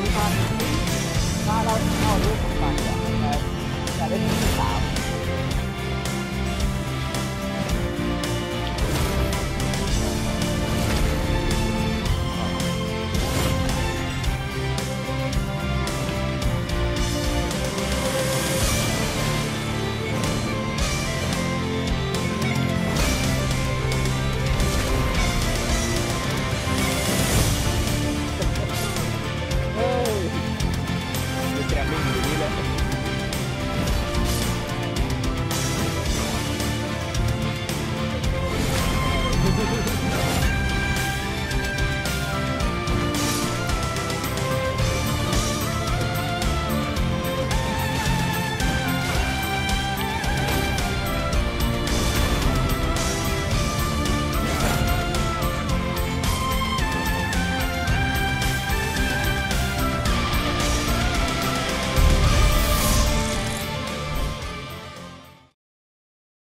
นี่มามาเราเข้ารูปของมันเนี่จะได้ที่สาม